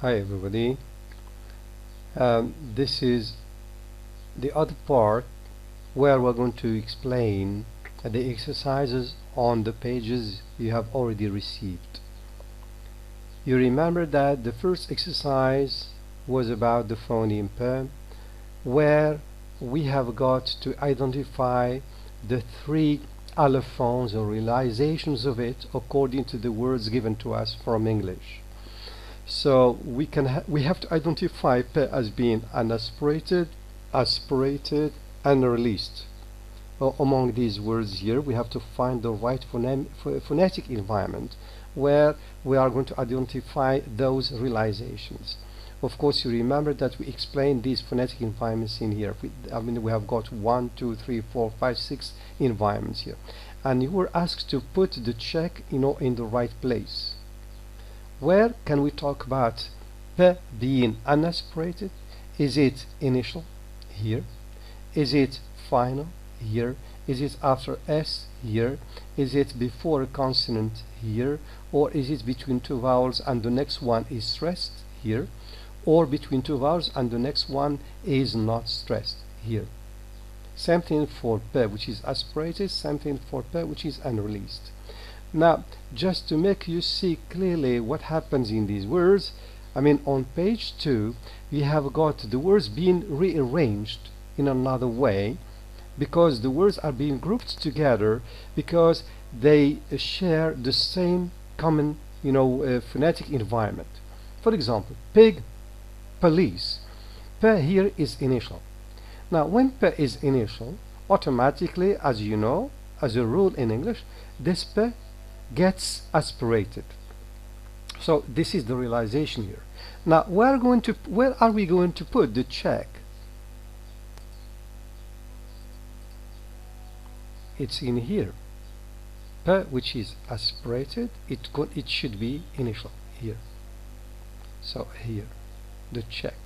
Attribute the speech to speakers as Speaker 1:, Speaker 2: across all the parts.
Speaker 1: Hi everybody. Um, this is the other part where we're going to explain the exercises on the pages you have already received. You remember that the first exercise was about the phoneme p where we have got to identify the three allophones or realizations of it according to the words given to us from English. So we can ha we have to identify P as being unaspirated, aspirated, and released. Well, among these words here, we have to find the right phonetic environment where we are going to identify those realizations. Of course, you remember that we explained these phonetic environments in here. We, I mean, we have got one, two, three, four, five, six environments here, and you were asked to put the check, you know, in the right place where can we talk about P being unaspirated? Is it initial? Here. Is it final? Here. Is it after S? Here. Is it before a consonant? Here. Or is it between two vowels and the next one is stressed? Here. Or between two vowels and the next one is not stressed? Here. Same thing for P, which is aspirated. Same thing for P, which is unreleased. Now, just to make you see clearly what happens in these words, I mean, on page 2, we have got the words being rearranged in another way because the words are being grouped together because they share the same common, you know, uh, phonetic environment. For example, pig, police. per here is initial. Now, when per is initial, automatically, as you know, as a rule in English, this P gets aspirated. So this is the realization here. Now where going to where are we going to put the check? It's in here. P which is aspirated it could it should be initial here. So here the check.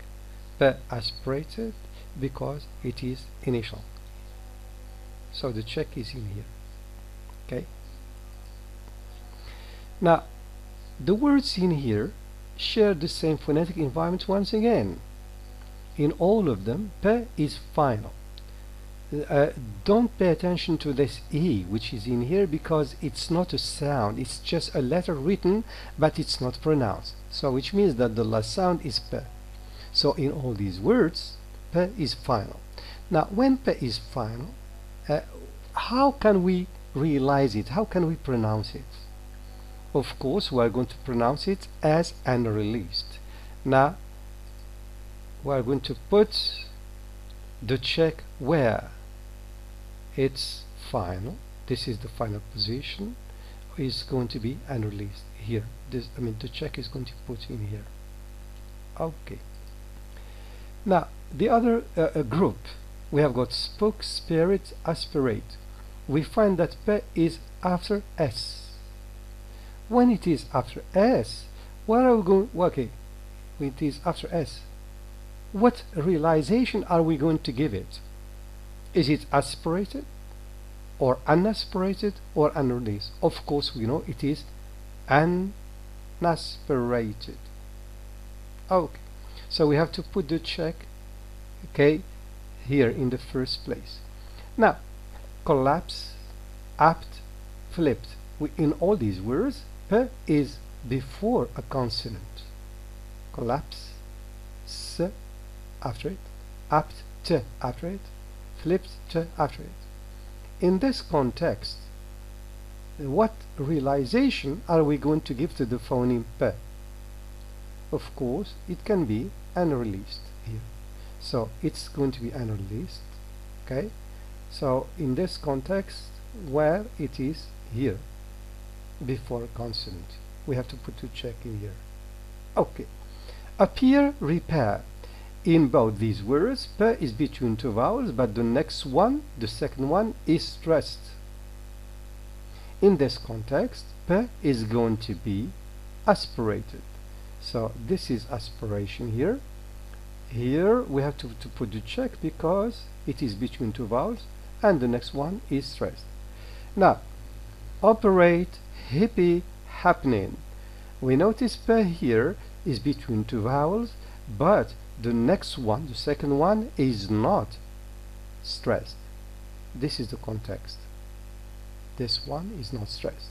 Speaker 1: P aspirated because it is initial. So the check is in here. Okay now, the words in here share the same phonetic environment once again. In all of them, P is final. Uh, don't pay attention to this E which is in here because it's not a sound. It's just a letter written but it's not pronounced. So which means that the last sound is P. So in all these words P is final. Now when P is final uh, how can we realize it? How can we pronounce it of course we are going to pronounce it as unreleased. Now we are going to put the check where? It's final. This is the final position. Is going to be unreleased here. This I mean the check is going to put in here. Okay. Now the other uh, group we have got spoke spirit aspirate. We find that P is after S when it is after S where are we going okay it is after S what realization are we going to give it? Is it aspirated or unaspirated or unreleased? Of course we know it is unaspirated. Okay so we have to put the check okay here in the first place. Now collapse apt flipped. We, in all these words Is before a consonant. Collapse, S after it, apt T after it, flipped T after it. In this context, what realization are we going to give to the phoneme P? Of course, it can be unreleased here. So it's going to be unreleased. Okay? So in this context, where it is here before consonant we have to put a check in here. Okay. Appear repair. In both these words p is between two vowels but the next one the second one is stressed. In this context p is going to be aspirated. So this is aspiration here. Here we have to, to put the check because it is between two vowels and the next one is stressed. Now operate hippie happening. We notice P here is between two vowels but the next one the second one is not stressed. This is the context. This one is not stressed.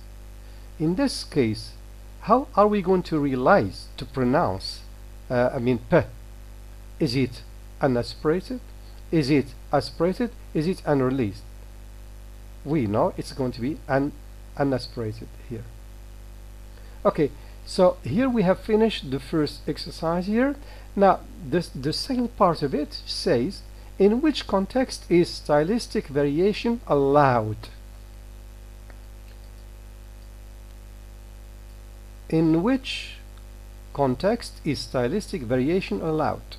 Speaker 1: In this case how are we going to realize to pronounce uh, I mean p? Is it unaspirated is it aspirated? Is it unreleased we know it's going to be un unaspirated here. Okay so here we have finished the first exercise here. Now this the second part of it says in which context is stylistic variation allowed? In which context is stylistic variation allowed?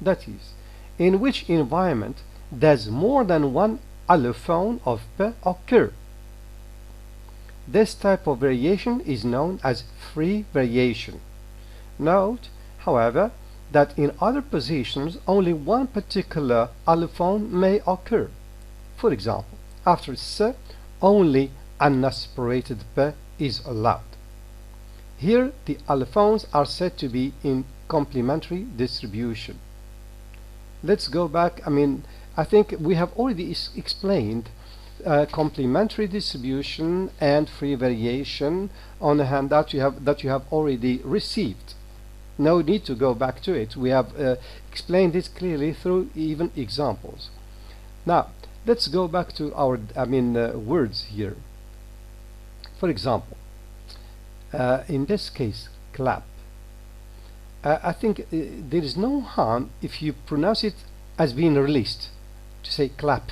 Speaker 1: That is in which environment does more than one allophone of p occur this type of variation is known as free variation. Note however that in other positions only one particular allophone may occur. For example after s only unaspirated p is allowed. Here the allophones are said to be in complementary distribution. Let's go back, I mean, I think we have already explained uh, complementary distribution and free variation on the handout you have that you have already received. No need to go back to it. We have uh, explained this clearly through even examples. Now, let's go back to our, I mean, uh, words here. For example, uh, in this case clap uh, I think uh, there is no harm if you pronounce it as being released to say clap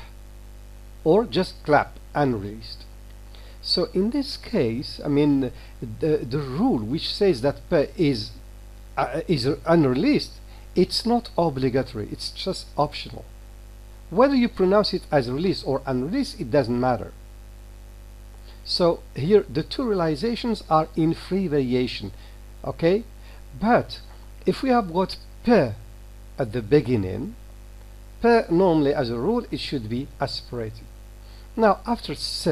Speaker 1: or just clap and unreleased so in this case I mean the, the rule which says that p is uh, is unreleased it's not obligatory it's just optional. Whether you pronounce it as released or unreleased it doesn't matter. So here the two realizations are in free variation okay? But if we have got p at the beginning p normally as a rule it should be aspirated now after s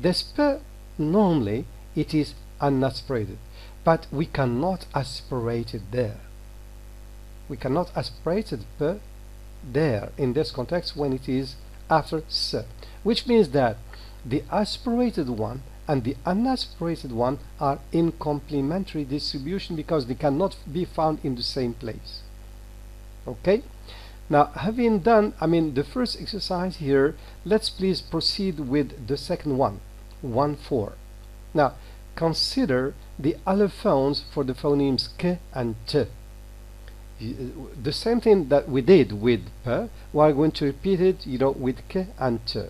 Speaker 1: the p normally it is unaspirated but we cannot aspirate it there. We cannot aspirate it p there in this context when it is after s which means that the aspirated one and the unaspirated one are in complementary distribution because they cannot be found in the same place. Okay now having done I mean the first exercise here let's please proceed with the second one 1 4 now consider the allophones for the phonemes k and t uh, the same thing that we did with p we are going to repeat it you know with k and t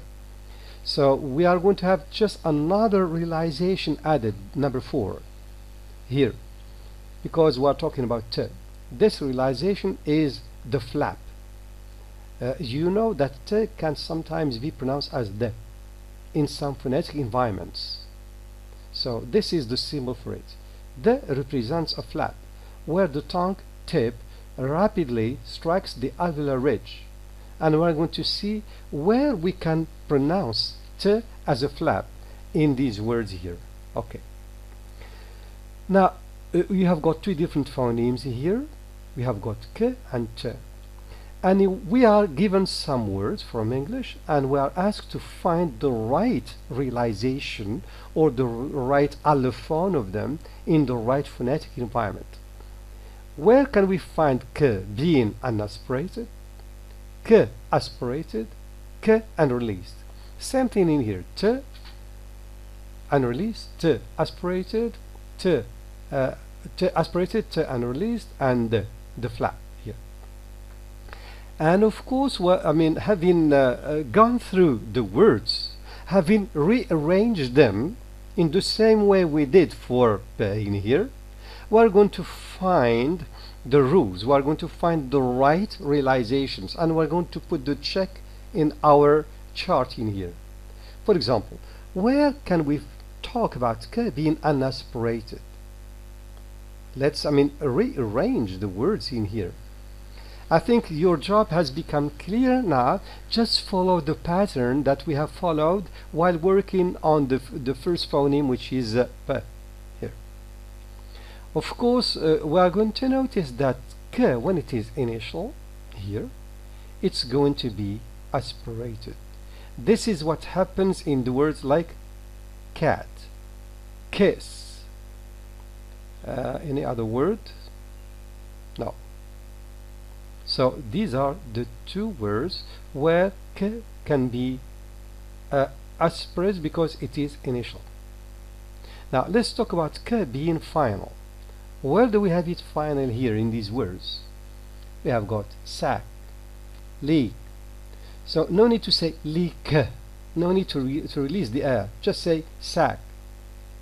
Speaker 1: so we are going to have just another realization added, number four, here, because we are talking about t. This realization is the flap. Uh, you know that t can sometimes be pronounced as d in some phonetic environments. So this is the symbol for it. D represents a flap, where the tongue tip rapidly strikes the alveolar ridge. And we're going to see where we can pronounce t as a flap in these words here okay now uh, we have got two different phonemes here we have got k and t and we are given some words from English and we are asked to find the right realization or the right allophone of them in the right phonetic environment where can we find k being unaspirated k aspirated k unreleased same thing in here. T unreleased, T aspirated, T, uh, T aspirated, T unreleased, and the, here. And of course, I mean, having uh, uh, gone through the words, having rearranged them in the same way we did for in here, we're going to find the rules. We're going to find the right realizations, and we're going to put the check in our chart in here. For example, where can we talk about k being unaspirated? Let's, I mean, rearrange the words in here. I think your job has become clear now. Just follow the pattern that we have followed while working on the, the first phoneme, which is uh, p here. of course uh, we are going to notice that k when it is initial here it's going to be aspirated this is what happens in the words like cat kiss uh, any other word no so these are the two words where k can be uh, aspirated because it is initial. Now let's talk about k being final. Where do we have it final here in these words? We have got sack leak. So no need to say leak. No need to, re to release the air. Just say sack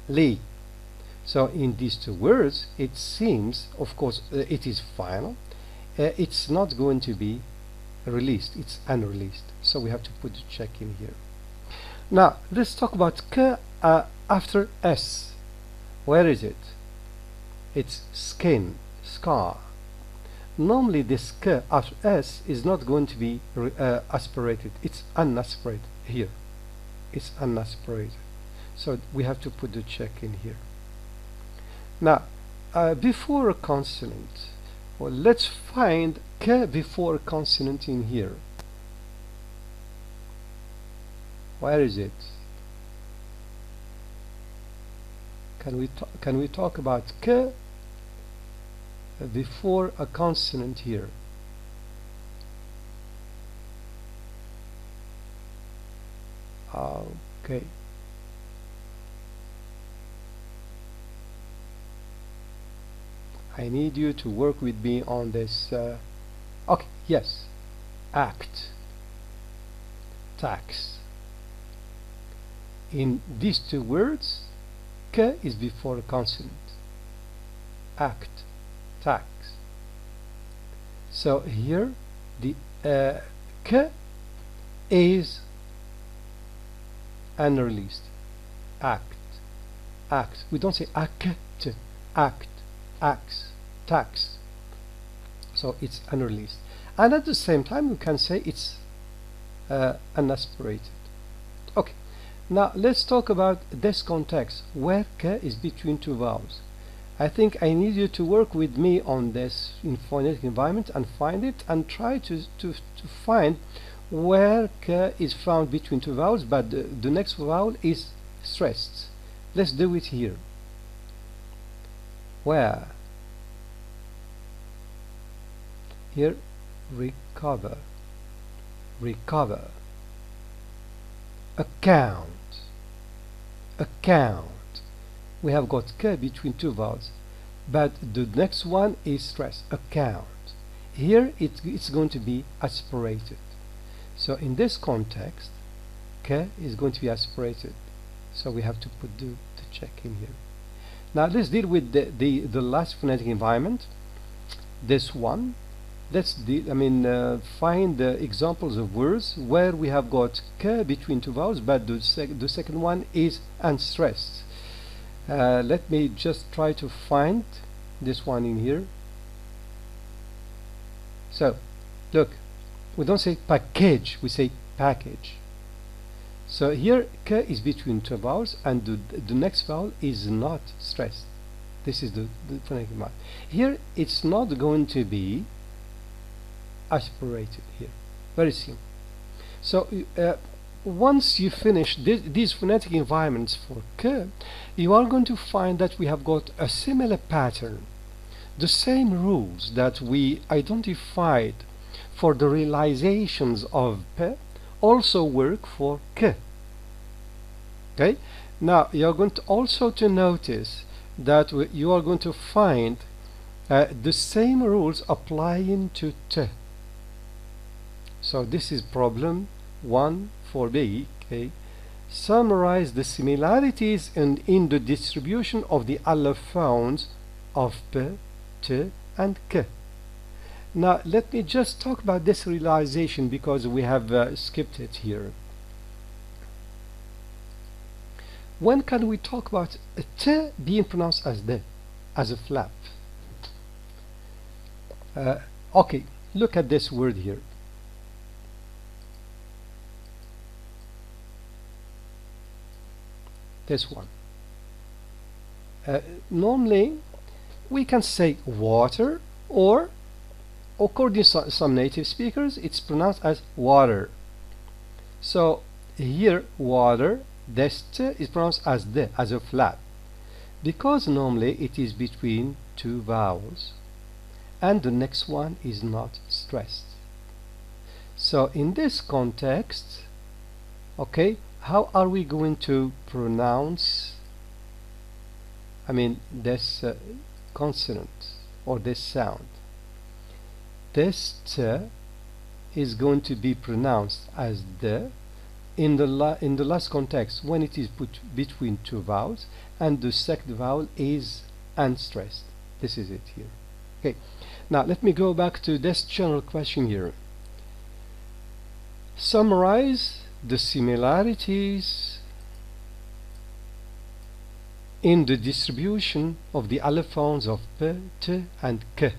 Speaker 1: leak. So in these two words it seems of course uh, it is final uh, it's not going to be released. It's unreleased. So we have to put the check in here. Now let's talk about k uh, after s. Where is it? It's skin scar. Normally this k after s is not going to be uh, aspirated. It's unaspirated here. It's unaspirated. So we have to put the check in here. Now uh, before a consonant well let's find k before consonant in here. Where is it? Can we can we talk about k before a consonant here? Okay I need you to work with me on this uh, okay yes. Act. Tax. In these two words k is before a consonant. Act. Tax. So here the uh, k is unreleased act. Act. We don't say act. Act acts tax. So it's unreleased. And at the same time you can say it's uh, unaspirated. Okay. Now let's talk about this context. Where k is between two vowels I think I need you to work with me on this in phonetic environment and find it and try to, to, to find where k is found between two vowels but the, the next vowel is stressed. Let's do it here where? Here recover. Recover. Account. Account. We have got k between two vowels but the next one is stressed account. Here it, it's going to be aspirated. So in this context k is going to be aspirated. So we have to put the, the check in here now let's deal with the, the, the last phonetic environment this one let's deal, I mean uh, find the examples of words where we have got k between two vowels but the, sec the second one is unstressed. Uh, let me just try to find this one in here. So look we don't say package we say package so here k is between two vowels and the, the next vowel is not stressed. This is the, the phonetic mark. Here it's not going to be aspirated here. Very simple. So uh, once you finish these phonetic environments for k, you are going to find that we have got a similar pattern. The same rules that we identified for the realizations of p also work for k. Okay? Now you're going to also to notice that you are going to find uh, the same rules applying to t. So this is problem 1 for b okay? Summarize the similarities in, in the distribution of the allophones of p, t and k now let me just talk about this realization because we have uh, skipped it here. When can we talk about a t being pronounced as the, as a flap? Uh, okay, look at this word here. This one. Uh, normally, we can say water or according to some native speakers it's pronounced as water. So here water this t is pronounced as the as a flap. Because normally it is between two vowels and the next one is not stressed. So in this context okay how are we going to pronounce I mean this uh, consonant or this sound this t is going to be pronounced as the in the la in the last context when it is put between two vowels and the second vowel is unstressed. This is it here. Okay. Now let me go back to this general question here. Summarize the similarities in the distribution of the allophones of p, t and k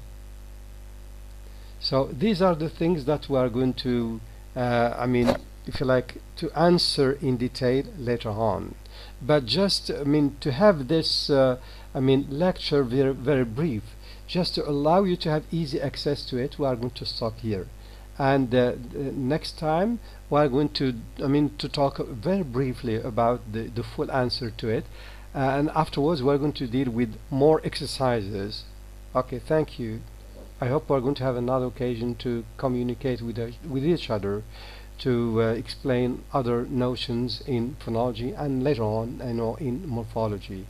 Speaker 1: so these are the things that we are going to uh, I mean if you like to answer in detail later on. But just I mean to have this uh, I mean lecture very very brief just to allow you to have easy access to it we are going to stop here. And uh, next time we are going to I mean to talk very briefly about the, the full answer to it. Uh, and afterwards we're going to deal with more exercises. Okay thank you I hope we're going to have another occasion to communicate with, uh, with each other to uh, explain other notions in phonology and later on you know in morphology